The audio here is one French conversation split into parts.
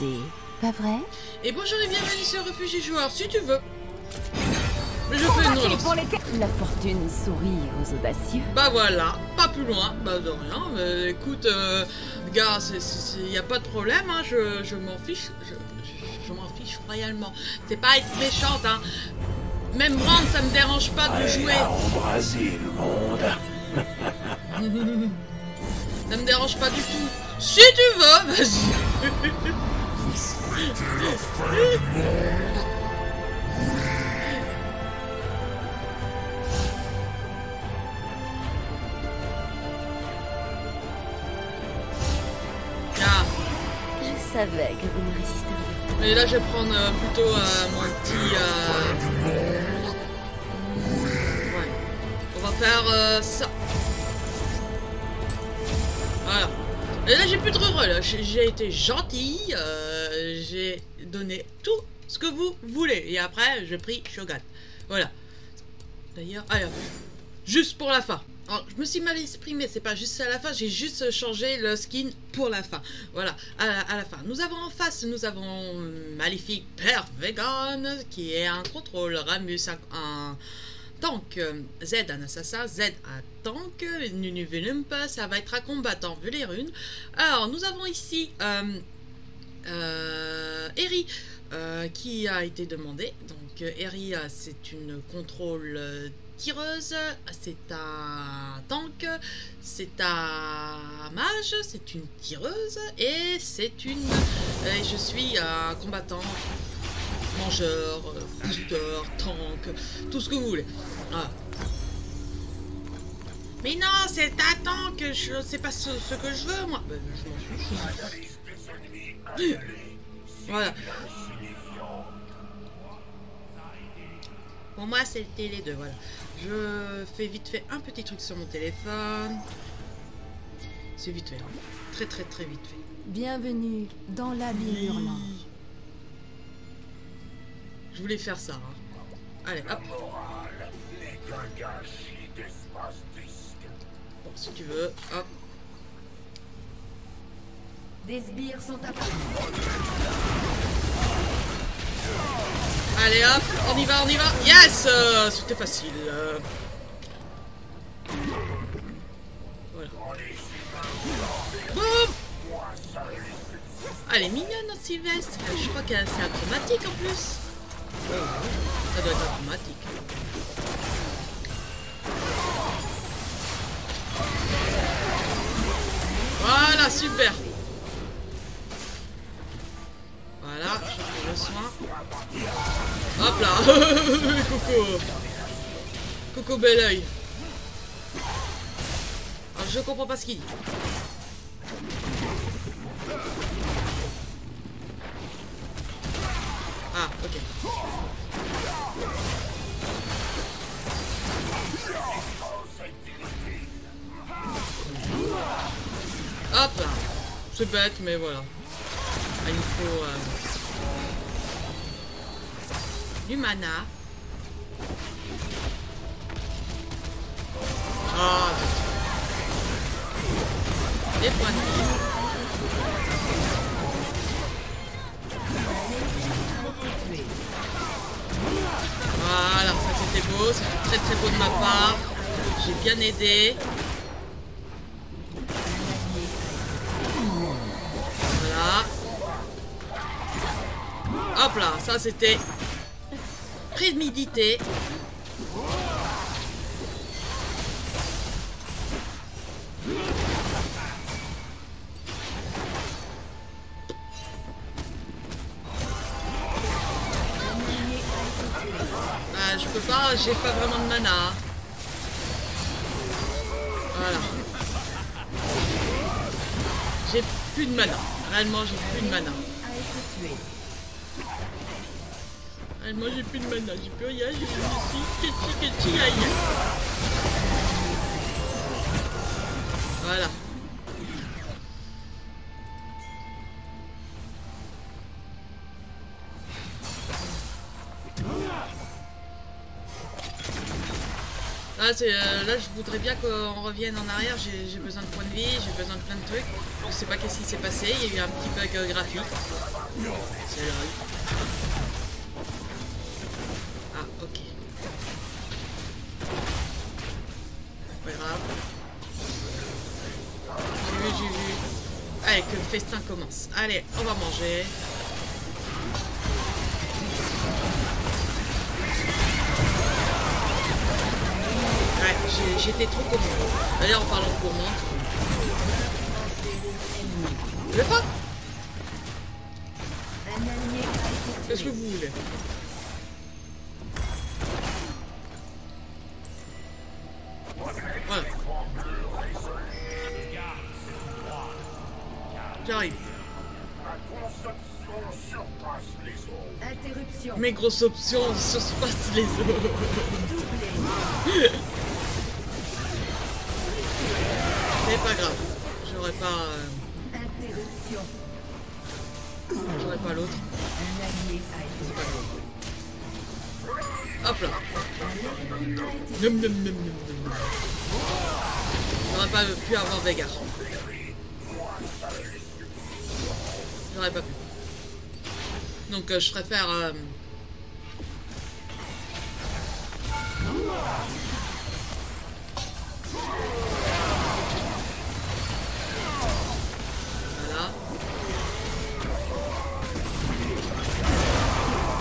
amusé, pas vrai Et bonjour et bienvenue sur Réfugié Joueur, si tu veux. Mais je fais une pour les... La fortune sourit aux audacieux. Bah voilà, pas plus loin, bah de rien. Mais écoute, euh, gars, il n'y a pas de problème, hein, je, je m'en fiche. Je, je, m'en fiche royalement. C'est pas être méchante, hein. Même Brand, ça me dérange pas de jouer. embraser le monde. ça me dérange pas du tout. Si tu veux, vas-y. Ah. Je savais que vous ne résisteriez pas. Et là, je vais prendre euh, plutôt euh, mon petit... Euh... Ouais. On va faire euh, ça. Voilà. Et là, j'ai plus de reroll. J'ai été gentil. Euh, j'ai donné tout ce que vous voulez. Et après, j'ai pris Shogun. Voilà. D'ailleurs, allez, juste pour la fin. Alors, je me suis mal exprimé, c'est pas juste à la fin, j'ai juste changé le skin pour la fin. Voilà, à la, fin. Nous avons en face, nous avons Maléfique Père Vegan, qui est un contrôle, Ramus, un, tank, Z un assassin, Z un tank, Nunuvelump, ça va être un combattant, vu les runes. Alors, nous avons ici euh, euh, Eri, euh, qui a été demandé. Donc, Eri, c'est une contrôle tireuse, c'est un tank, c'est un mage, c'est une tireuse et c'est une... Je suis un combattant, mangeur, boosteur, tank, tout ce que vous voulez. Voilà. Mais non, c'est un tank, je sais pas ce, que je veux moi. Ben, je m'en. Voilà. Pour moi, c'était les deux, voilà. Je fais vite fait un petit truc sur mon téléphone. C'est vite fait. Hein. Très très très vite fait. Bienvenue dans l'abîme hurlant. Je voulais faire ça. Hein. Allez, hop. Bon, si tu veux, hop. Des sbires sont apparus. Allez hop, on y va, on y va. Yes euh, C'était facile. Euh... Boum Elle est mignonne notre Sylvestre. Je crois que c'est chromatique en plus. Ça doit être chromatique. Voilà, super. Voilà, le soin. Hop là Coco Coco bel oeil Alors, je comprends pas ce qu'il dit. Ah, ok. Hop C'est bête, mais voilà. Ah, il faut... Euh, du mana. Ah, des points de vie. Voilà, ça c'était beau, c'était très très beau de ma part. J'ai bien aidé. Voilà. Hop là, ça c'était prémédité. Ah, je peux pas, j'ai pas vraiment de mana. Voilà. J'ai plus de mana. Réellement, j'ai plus de mana. Ah, moi j'ai plus de mana, j'ai plus rien, j'ai plus de ici, aïe. Voilà. Ah, euh, là, je voudrais bien qu'on revienne en arrière. J'ai besoin de points de vie, j'ai besoin de plein de trucs. Je sais pas qu'est-ce qui s'est passé. Il y a eu un petit bug graphique. C'est Allez, que le festin commence. Allez, on va manger. Ouais, j'étais trop gourmand. D'ailleurs, en parlant de gourmand. Le pas? Qu'est-ce que vous voulez Mes grosses options surpassent les autres. C'est pas grave. J'aurais pas. euh. J'aurais pas l'autre. Hop là. J'aurais pas pu avoir Vega. J'aurais pas pu. Donc euh, je préfère... euh,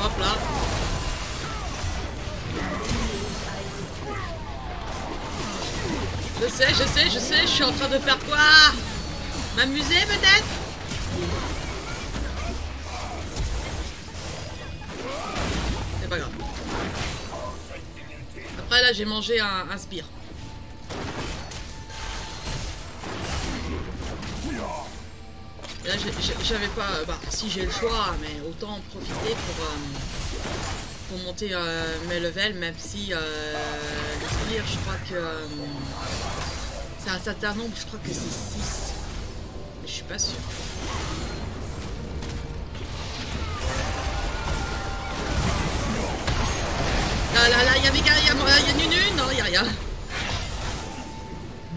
Hop là. Je sais, je sais, je sais, je suis en train de faire quoi? M'amuser peut-être? Après là j'ai mangé un, un spire. Et Là j'avais pas... Bah si j'ai le choix, mais autant en profiter pour... euh, pour monter euh, mes levels, même si euh, le spire, je crois que... euh, c'est un certain nombre, je crois que c'est 6. Mais je suis pas sûre. Là, là, là, a Vega, il y a, y a Nunu, non, il a rien.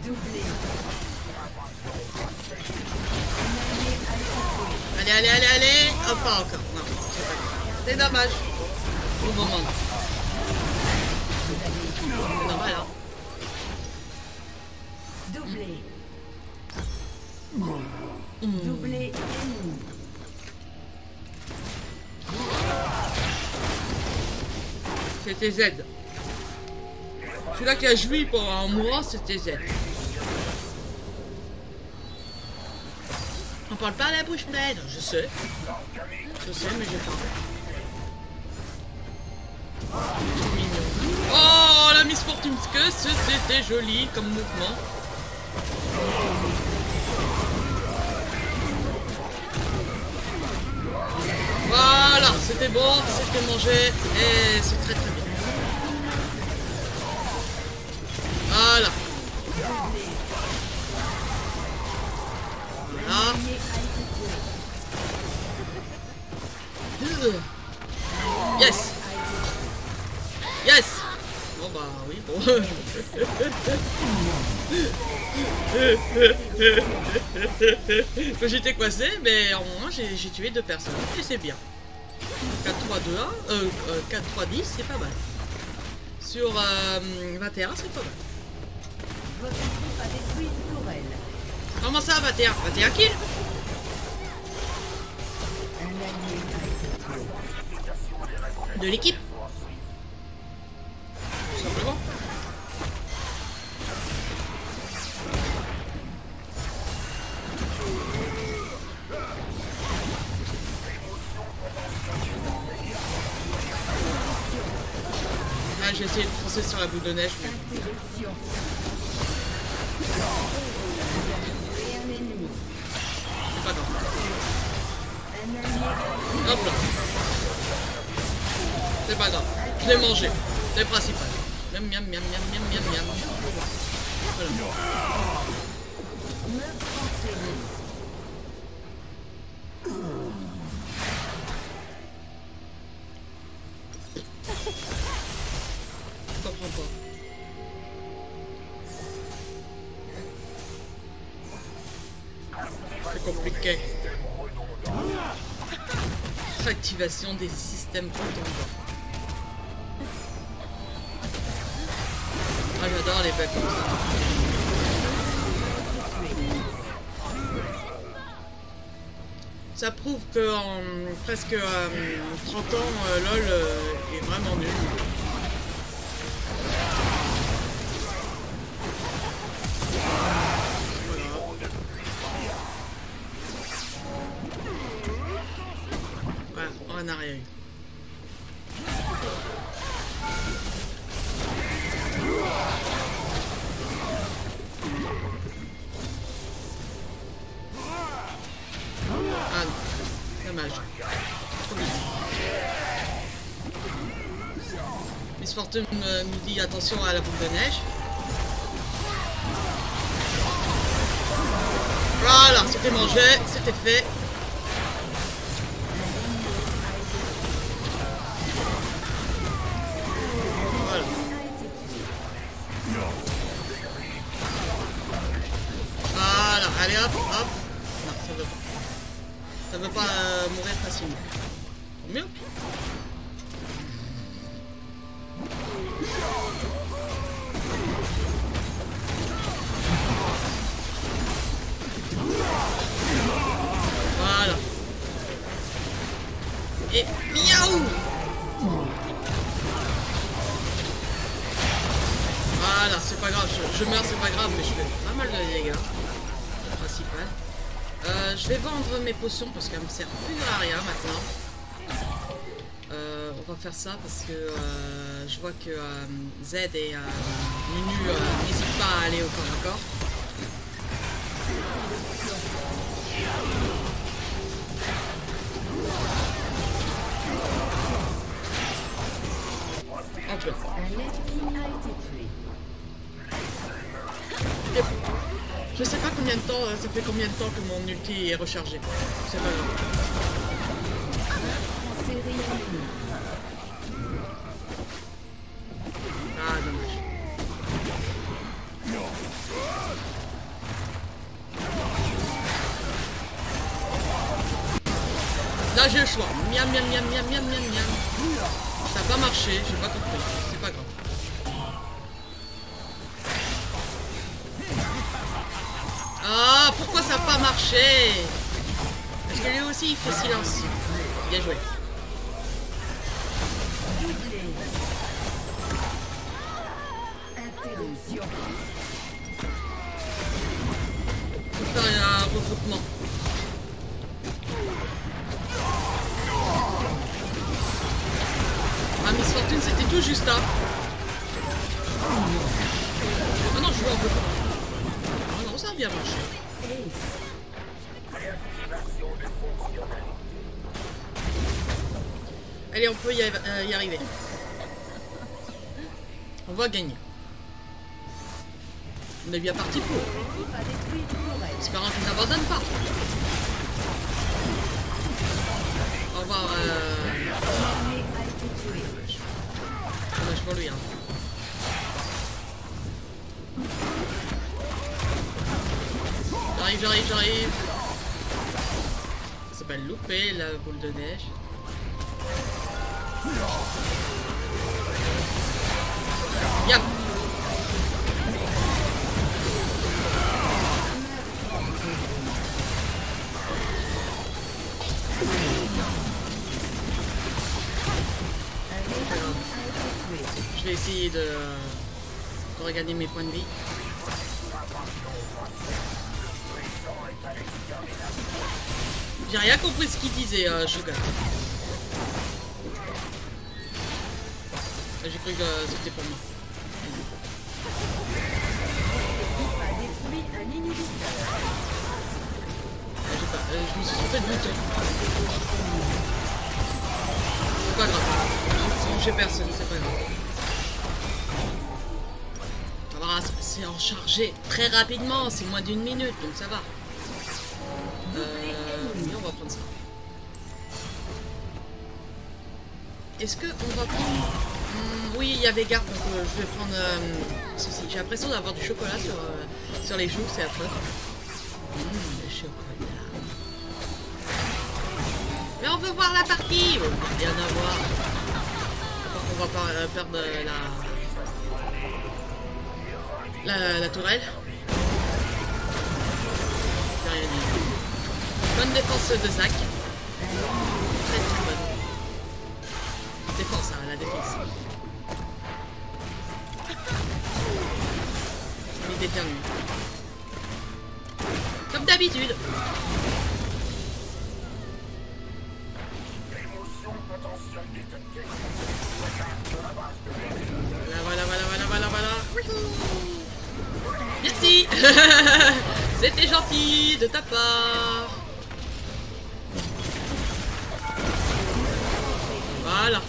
doublé. Allez, allez, allez, allez. Hop, pas encore. Non, c'est dommage. Au moment. C'est normal, hein. Doublé. Doublé ennemi. C'était Z. Celui-là qui a joui pour en mourant, c'était Z. On parle pas à la bouche pleine, je sais. Je sais, mais j'ai pas. Oh, la Miss Fortune, que c'était joli comme mouvement. Voilà, c'était bon, c'était mangé et c'est très très Voilà. Voilà. Yes. Yes. Bon bah oui, bon. J'étais coincé, mais en moins j'ai tué deux personnes et c'est bien. 4-3-2-1, euh, euh, 4-3-10, c'est pas mal. Sur euh, 21, c'est pas mal. Votre équipe a détruit une tourelle. Comment ça, 21 21 kills. De l'équipe simplement. Ah, j'ai essayé de foncer sur la boule de neige, C'est compliqué. Activation des systèmes contendants. Comme ça. Prouve que en presque euh, 30 ans, euh, LOL euh, est vraiment nul. Voilà, on n'a rien eu. Euh, nous dit attention à la boule de neige. Voilà, c'était mangé, c'était fait. Voilà. Voilà, allez hop, hop. Non, ça veut pas. Ça veut pas euh, mourir facilement. Tant mieux. Voilà. Et miaou Voilà, c'est pas grave, je, meurs, c'est pas grave, mais je fais pas mal de dégâts. Le principal. Euh, je vais vendre mes potions parce qu'elles me servent plus à rien maintenant. Euh, on va faire ça parce que euh, je vois que euh, Z et euh, euh, n'hésitent pas à aller au corps à corps. Je sais pas combien de temps, euh, ça fait combien de temps que mon ulti est rechargé. C'est pas grave. J'ai le choix. Miam, miam, miam, miam, miam, miam, miam. Ça n'a pas marché, j'ai pas compris. C'est pas grave. Ah, pourquoi ça n'a pas marché? Parce que lui aussi, il fait silence. Bien joué. Faire un regroupement. C'était tout juste là. Ah non, je joue en regroupement. Ah non, ça a bien marché. Allez, on peut y, euh, arriver. On va gagner. On est bien parti pour. Espérons qu'ils n'abandonnent pas. Au revoir. Euh... Hein. J'arrive, j'arrive, j'arrive. Ça s'appelle louper la boule de neige. Yap. Vais essayer de, de regagner mes points de vie. J'ai rien compris ce qu'il disait, euh, Shogun. J'ai cru que c'était pour moi. L'équipe a détruit un inhibiteur. J'ai pas- euh, je me suis trompé de. C'est pas grave. J'ai personne, c'est pas grave. Va, en chargé très rapidement, c'est moins d'une minute, donc ça va. Euh, on va prendre ça. Est-ce que on va prendre... Hmm, oui, il y avait garde, donc euh, je vais prendre euh, ceci. J'ai l'impression d'avoir du chocolat sur, sur les joues, c'est affreux. Mmh, le chocolat. Mais on veut voir la partie oh, Rien à voir. On va pas perdre la... la... tourelle. Bonne défense de Zach. Très très bonne. Défense, hein, la défense. Il détermine. Comme d'habitude. Voilà, voilà, voilà, voilà, voilà, voilà. Merci. C'était gentil de ta part. Voilà.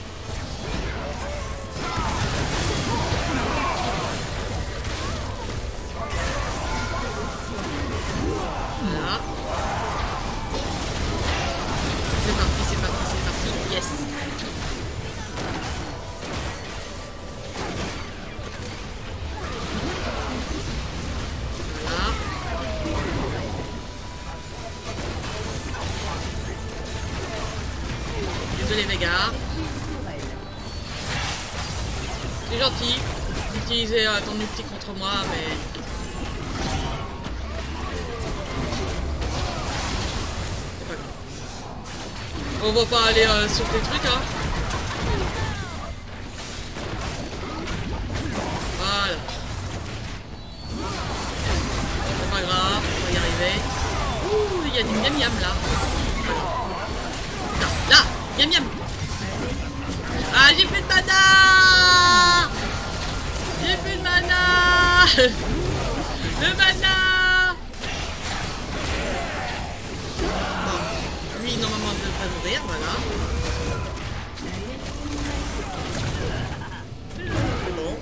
Moi, mais... On va pas aller euh, sur tes trucs, hein. Voilà. C'est pas grave, on va y arriver. Ouh, il y a du miam miam là. Là, là, miam. Ah, j'ai plus de mana J'ai plus de mana Le mana Bon. Lui, normalement, ne devrait mourir, voilà. C'est bon.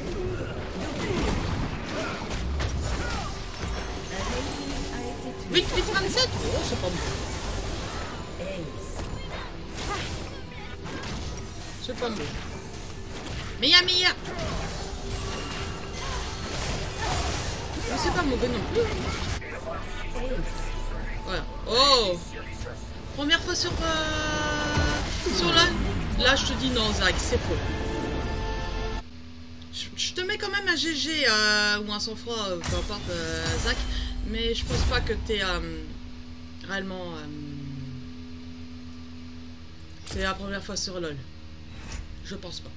8, 8, 27 Oh, c'est pas bon. C'est pas bon. Mia Mia c'est pas mauvais non plus. Voilà. Oh Première fois sur... Euh, sur là Là, je te dis non, Zach, c'est faux. Je, te mets quand même un GG euh, ou un sang-froid, euh, peu importe, euh, Zach. Mais je pense pas que t'es réellement... c'est la première fois sur LoL. Je pense pas.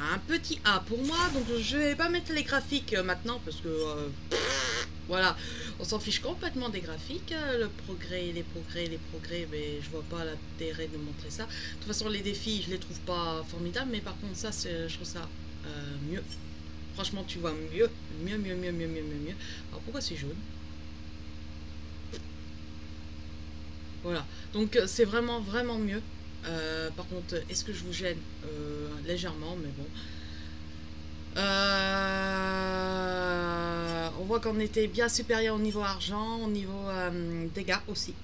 Un petit A pour moi, donc je vais pas mettre les graphiques euh, maintenant parce que euh, voilà, on s'en fiche complètement des graphiques, euh, le progrès, les progrès, les progrès, mais je vois pas l'intérêt de montrer ça. De toute façon, les défis, je les trouve pas formidables, mais par contre ça, je trouve ça mieux. Franchement, tu vois mieux, mieux, mieux, mieux, mieux, mieux, mieux. Alors pourquoi c'est jaune? Voilà, donc c'est vraiment, vraiment mieux. Euh, par contre, est-ce que je vous gêne Euh, Légèrement, mais bon. Euh, on voit qu'on était bien supérieur au niveau argent, au niveau dégâts aussi.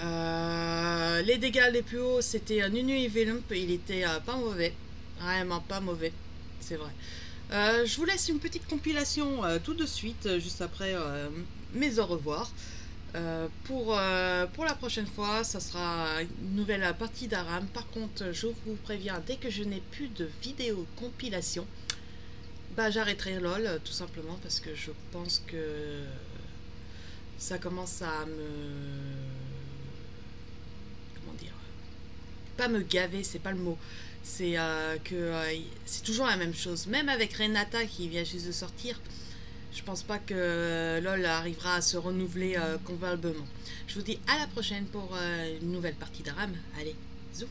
Les dégâts les plus hauts, c'était Nunu et Velump. Il était pas mauvais. Vraiment pas mauvais. C'est vrai. Je vous laisse une petite compilation tout de suite, juste après mes au revoir. Euh, pour, euh, pour la prochaine fois, ça sera une nouvelle partie d'Aram. Par contre, je vous préviens, dès que je n'ai plus de vidéo compilation, bah j'arrêterai LOL euh, tout simplement parce que je pense que ça commence à me. Comment dire Pas me gaver, c'est pas le mot. C'est que c'est toujours la même chose. Même avec Renata qui vient juste de sortir, je pense pas que LOL arrivera à se renouveler euh, convenablement. Je vous dis à la prochaine pour euh, une nouvelle partie de RAM. Allez, zou